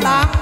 拉